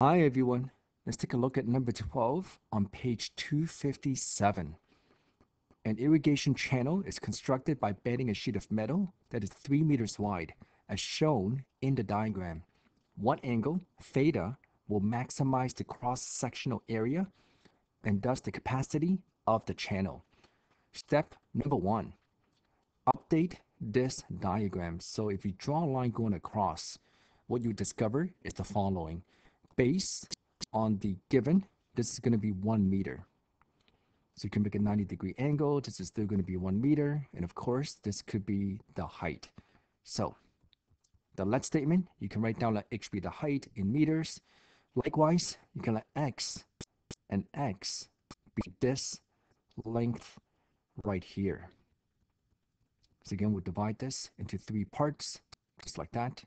Hi everyone, let's take a look at number 12 on page 257. An irrigation channel is constructed by bending a sheet of metal that is 3 meters wide, as shown in the diagram. What angle, theta, will maximize the cross-sectional area and thus the capacity of the channel? Step number 1. Update this diagram. So if you draw a line going across, what you discover is the following. Based on the given, this is going to be 1 meter. So you can make a 90 degree angle. This is still going to be one meter. And of course, this could be the height. So the let statement, you can write down let h be the height in meters. Likewise, you can let x and x be this length right here. So again, we'll divide this into three parts, just like that.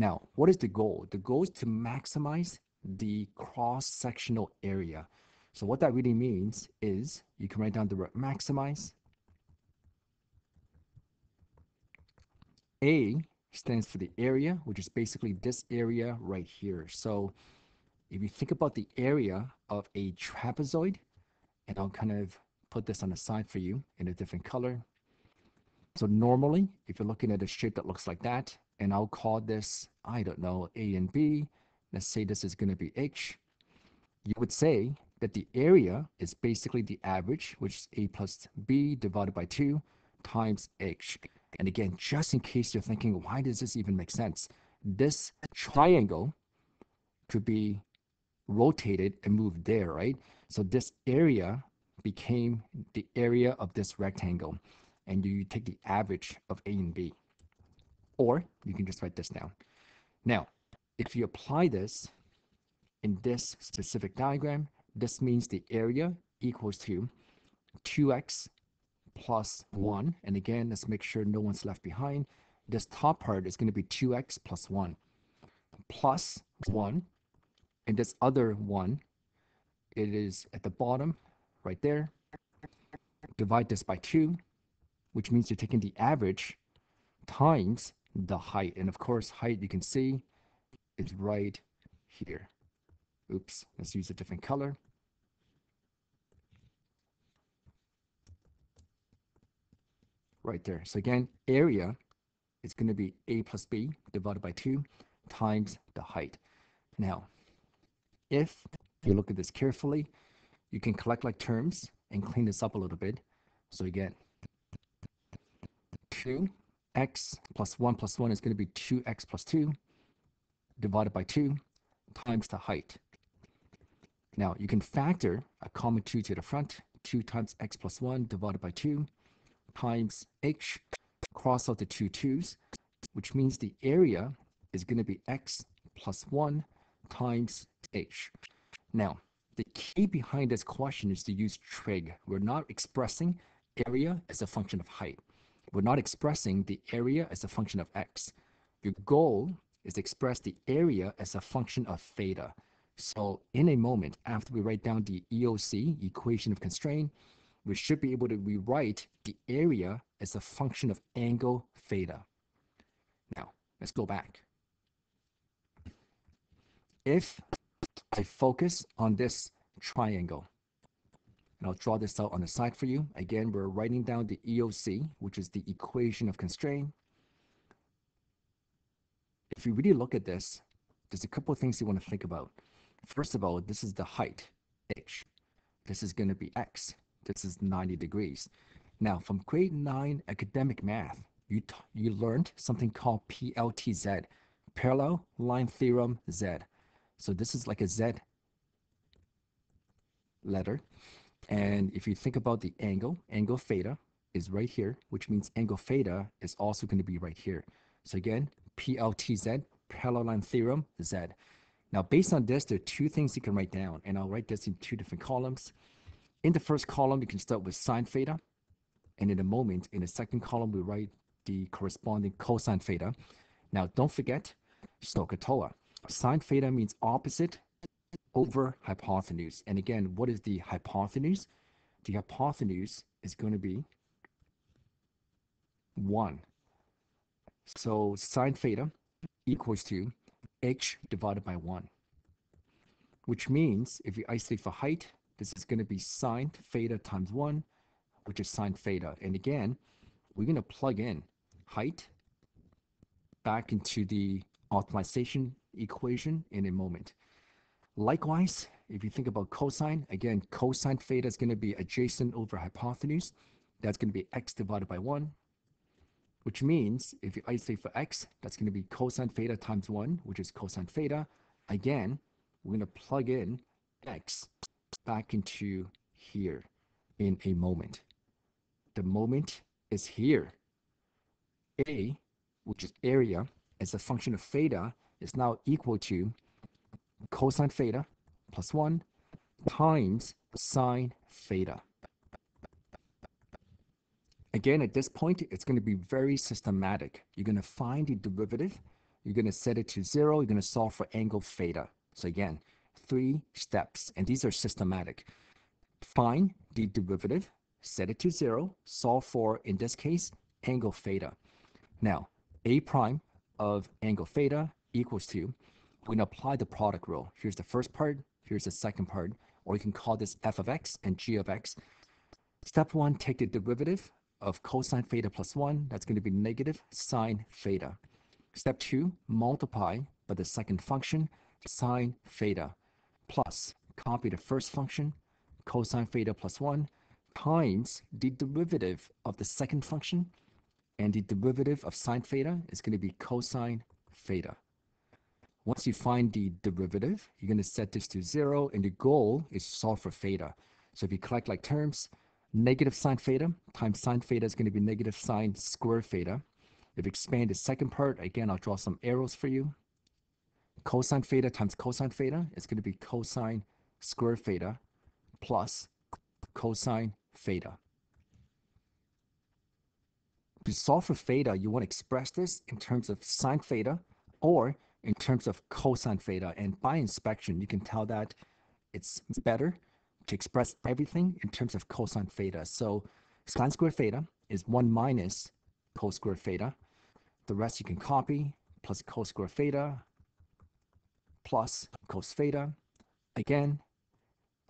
Now, what is the goal? The goal is to maximize the cross-sectional area. So what that really means is you can write down the word maximize. A stands for the area, which is basically this area right here. So if you think about the area of a trapezoid, and I'll kind of put this on the side for you in a different color. So normally, if you're looking at a shape that looks like that, and I'll call this, I don't know, A and B, let's say this is going to be H, you would say that the area is basically the average, which is a plus b divided by 2 times h. And again, just in case you're thinking, why does this even make sense? This triangle could be rotated and moved there, right? So this area became the area of this rectangle. And you take the average of A and B. Or you can just write this down. Now, if you apply this in this specific diagram, this means the area equals to 2x plus 1. And again, let's make sure no one's left behind. This top part is going to be 2x plus 1 plus 1. And this other 1, it is at the bottom right there. Divide this by 2, which means you're taking the average times the height. And of course, height you can see is right here. Oops, let's use a different color. Right there. So again, area is going to be a plus b divided by 2 times the height. Now, if you look at this carefully, you can collect like terms and clean this up a little bit. So again, 2x plus 1 plus 1 is going to be 2x plus 2 divided by 2 times the height. Now you can factor a common 2 to the front, 2 times x plus 1 divided by 2 times h, cross out the two 2's, which means the area is going to be x plus 1 times h. Now, the key behind this question is to use trig. We're not expressing area as a function of height. We're not expressing the area as a function of x. Your goal is to express the area as a function of theta. So in a moment, after we write down the EOC, equation of constraint, we should be able to rewrite the area as a function of angle theta. Now, let's go back. If I focus on this triangle, and I'll draw this out on the side for you. Again, we're writing down the EOC, which is the equation of constraint. If you really look at this, there's a couple of things you want to think about. First of all, this is the height, h. This is going to be x. This is 90 degrees. Now, from grade 9 academic math, you, you learned something called PLTZ, parallel line theorem Z. So this is like a Z letter. And if you think about the angle, angle theta is right here, which means angle theta is also going to be right here. So again, PLTZ, parallel line theorem, Z. Now, based on this, there are two things you can write down, and I'll write this in two different columns. In the first column, you can start with sine theta, and in a moment, in the second column, we write the corresponding cosine theta. Now, don't forget SOHCAHTOA. Sine theta means opposite over hypotenuse. And again, what is the hypotenuse? The hypotenuse is going to be 1. So sine theta equals to h divided by 1. which means if you isolate for height, this is going to be sine theta times 1, which is sine theta. And again, we're going to plug in height back into the optimization equation in a moment. Likewise, if you think about cosine, again, cosine theta is going to be adjacent over hypotenuse. That's going to be x divided by 1, which means if you isolate for x, that's going to be cosine theta times 1, which is cosine theta. Again, we're going to plug in x back into here in a moment. The moment is here. A, which is area, as a function of theta, is now equal to cosine theta plus 1 times sine theta. Again, at this point, it's going to be very systematic. You're going to find the derivative. You're going to set it to 0. You're going to solve for angle theta. So again, three steps, and these are systematic. Find the derivative, set it to 0, solve for, in this case, angle theta. Now, a prime of angle theta equals to, we're going to apply the product rule. Here's the first part, here's the second part, or you can call this f of x and g of x. Step one, take the derivative of cosine theta plus 1, that's going to be negative sine theta. Step 2, multiply by the second function, sine theta, plus copy the first function, cosine theta plus 1, times the derivative of the second function, and the derivative of sine theta is going to be cosine theta. Once you find the derivative, you're going to set this to 0, and the goal is to solve for theta. So if you collect like terms, negative sine theta times sine theta is going to be negative sine square theta. If you expand the second part, again, I'll draw some arrows for you. Cosine theta times cosine theta is going to be cosine square theta plus cosine theta. To solve for theta, you want to express this in terms of sine theta or in terms of cosine theta. And by inspection, you can tell that it's better to express everything in terms of cosine theta. So sine squared theta is 1 minus cos squared theta. The rest you can copy, plus cos squared theta, plus cos theta. Again,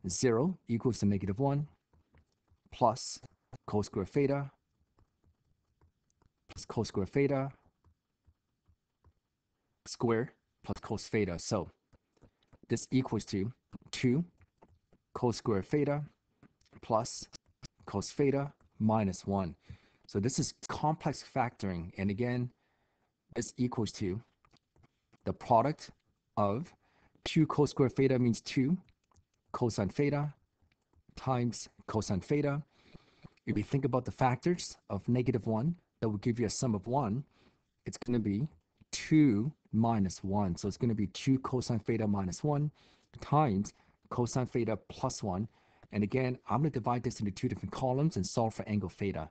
0 equals to negative 1, plus cos squared theta, plus cos squared theta, square plus cos theta. So this equals to 2 cos squared theta plus cos theta minus 1. So this is complex factoring. And again, this equals to the product of 2 cos squared theta means 2 cosine theta times cosine theta. If we think about the factors of negative 1, that will give you a sum of 1. It's going to be 2 minus 1. So it's going to be 2 cosine theta minus 1 times cosine theta plus 1. And again, I'm going to divide this into two different columns and solve for angle theta.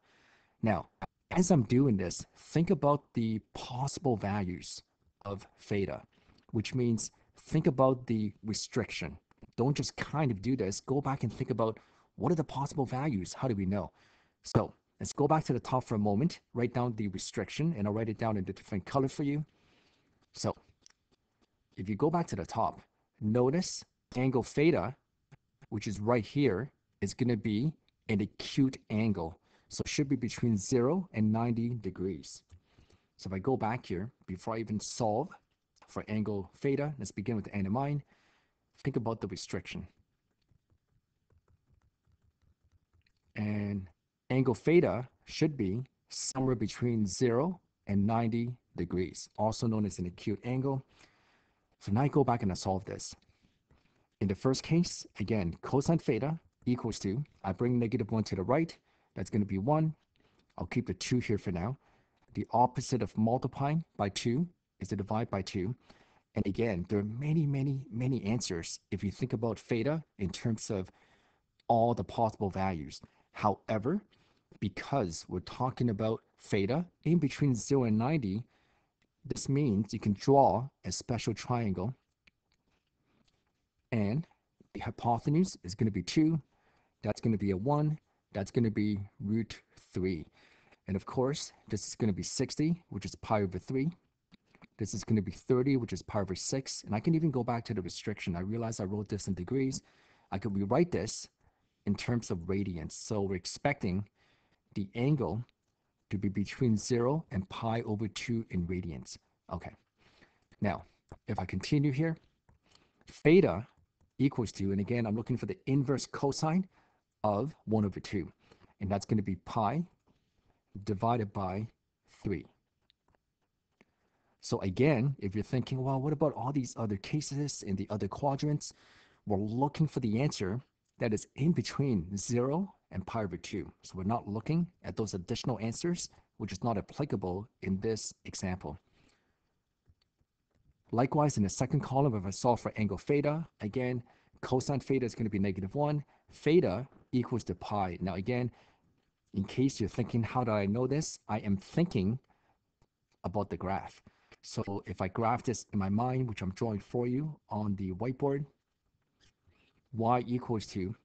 Now, as I'm doing this, think about the possible values of theta, which means think about the restriction. Don't just kind of do this. Go back and think about what are the possible values? How do we know? So let's go back to the top for a moment, write down the restriction, and I'll write it down in a different color for you. So if you go back to the top, notice angle theta, which is right here, is going to be an acute angle. So it should be between 0 and 90 degrees. So if I go back here, before I even solve for angle theta, let's begin with the end in mind. Think about the restriction. And angle theta should be somewhere between 0 and 90 degrees, also known as an acute angle. So now I go back and I solve this. In the first case, again, cosine theta equals to, I bring negative 1 to the right, that's going to be 1. I'll keep the 2 here for now. The opposite of multiplying by 2 is to divide by 2. And again, there are many, many, many answers if you think about theta in terms of all the possible values. However, because we're talking about theta in between 0 and 90, this means you can draw a special triangle and the hypotenuse is going to be 2. That's going to be a 1. That's going to be root 3. And of course, this is going to be 60, which is pi over 3, This is going to be 30, which is pi over 6. And I can even go back to the restriction. I realize I wrote this in degrees. I could rewrite this in terms of radians. So we're expecting the angle to be between 0 and pi over 2 in radians. Okay. Now, if I continue here, theta equals to, and again, I'm looking for the inverse cosine of 1 over 2. And that's going to be pi divided by 3. So again, if you're thinking, well, what about all these other cases in the other quadrants? We're looking for the answer that is in between 0 and pi over 2. So we're not looking at those additional answers, which is not applicable in this example. Likewise, in the second column, if I solve for angle theta, again, cosine theta is going to be negative 1. Theta equals to pi. Now again, in case you're thinking, how do I know this? I am thinking about the graph. So if I graph this in my mind, which I'm drawing for you on the whiteboard, y equals to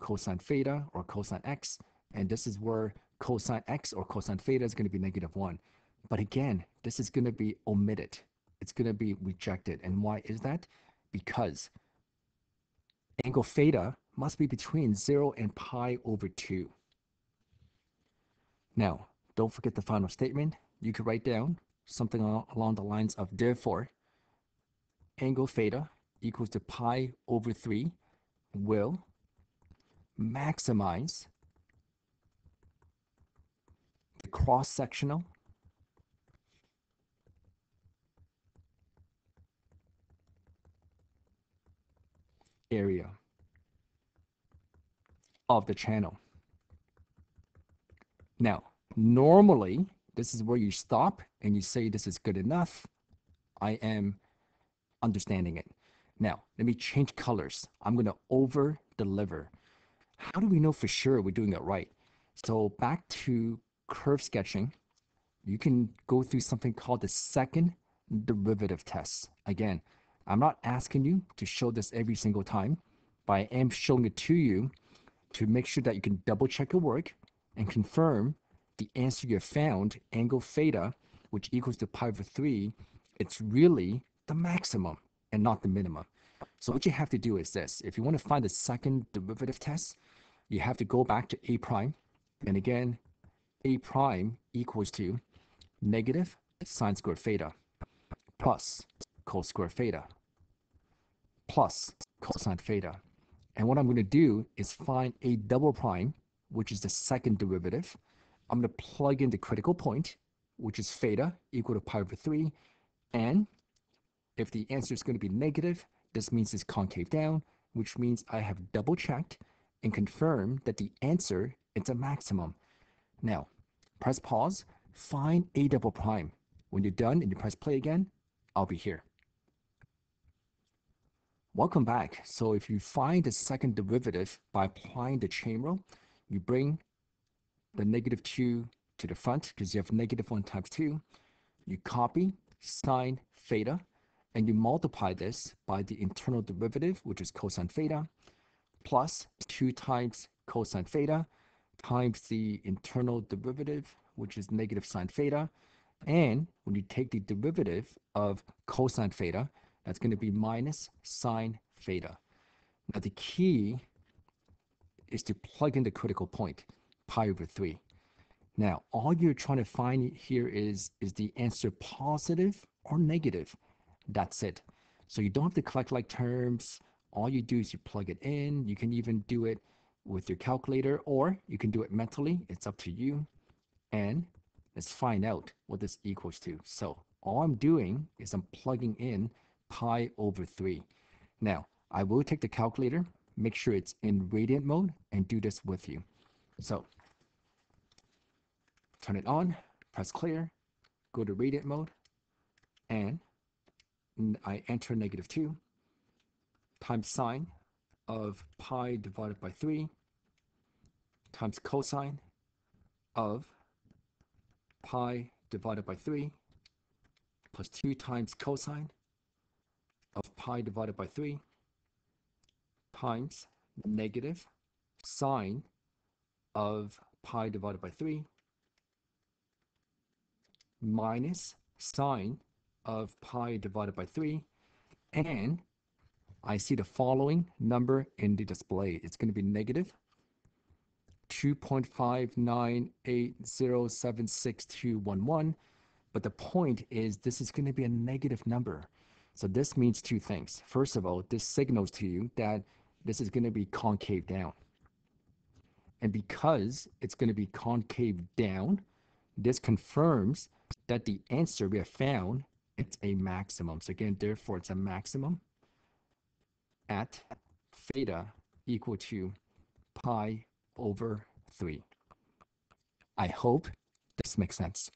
cosine theta or cosine x, and this is where cosine x or cosine theta is going to be negative 1. But again, this is going to be omitted. It's going to be rejected. And why is that? Because angle theta must be between 0 and pi over 2. Now, don't forget the final statement. You could write down something along the lines of therefore, angle theta equals to pi over 3 will maximize the cross-sectional area of the channel. Now, normally, this is where you stop and you say this is good enough. I am understanding it. Now, let me change colors. I'm going to over deliver. How do we know for sure we're doing it right? So back to curve sketching, you can go through something called the second derivative test. Again, I'm not asking you to show this every single time, but I am showing it to you to make sure that you can double check your work and confirm the answer you found, angle theta, which equals to pi over 3, it's really the maximum and not the minimum. So what you have to do is this. If you want to find the second derivative test, you have to go back to a prime. And again, a prime equals to negative sine squared theta plus cos squared theta plus cosine theta. And what I'm going to do is find a double prime, which is the second derivative. I'm going to plug in the critical point, which is theta equal to pi over 3. And if the answer is going to be negative, this means it's concave down, which means I have double checked and confirm that the answer is a maximum. Now, press pause, find a double prime. When you're done and you press play again, I'll be here. Welcome back. So if you find the second derivative by applying the chain rule, you bring the negative 2 to the front because you have negative 1 times 2. You copy sine theta and you multiply this by the internal derivative, which is cosine theta, plus 2 times cosine theta times the internal derivative, which is negative sine theta. And when you take the derivative of cosine theta, that's going to be minus sine theta. Now the key is to plug in the critical point, pi over 3. Now, all you're trying to find here is, is the answer positive or negative. That's it. So you don't have to collect like terms. All you do is you plug it in. You can even do it with your calculator or you can do it mentally. It's up to you. And let's find out what this equals to. So all I'm doing is I'm plugging in pi over 3. Now, I will take the calculator, make sure it's in radian mode, and do this with you. So, turn it on, press clear, go to radian mode, and I enter negative 2 times sine of pi divided by 3 times cosine of pi divided by 3 plus 2 times cosine of pi divided by 3 times negative sine of pi divided by 3 minus sine of pi divided by 3, and I see the following number in the display. It's going to be negative 2.598076211. But the point is this is going to be a negative number. So this means two things. First of all, this signals to you that this is going to be concave down. And because it's going to be concave down, this confirms that the answer we have found it's a maximum. So again, therefore, it's a maximum at theta equal to pi over 3. I hope this makes sense.